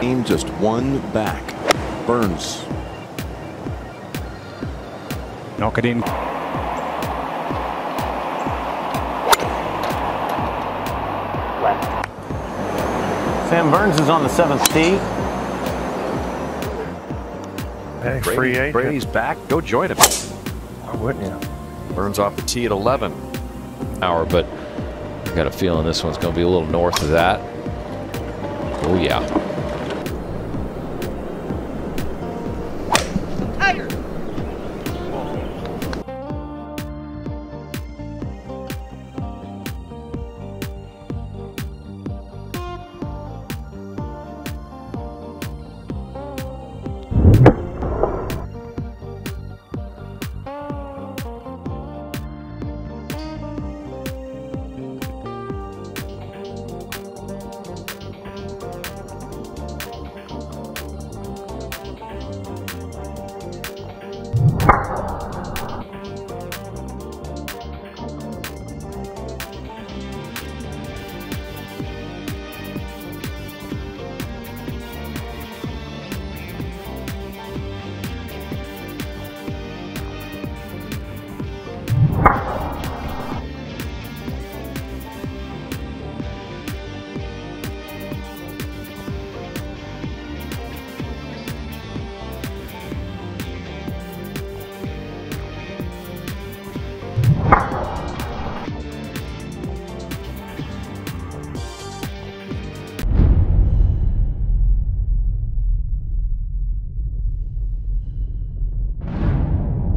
Team just one back. Burns. Knock it in. Left. Sam Burns is on the seventh tee. Hey, free eight. Brady's back. Go join him. Why wouldn't you? Burns off the tee at 11. hour, but I got a feeling this one's going to be a little north of that. Oh, yeah.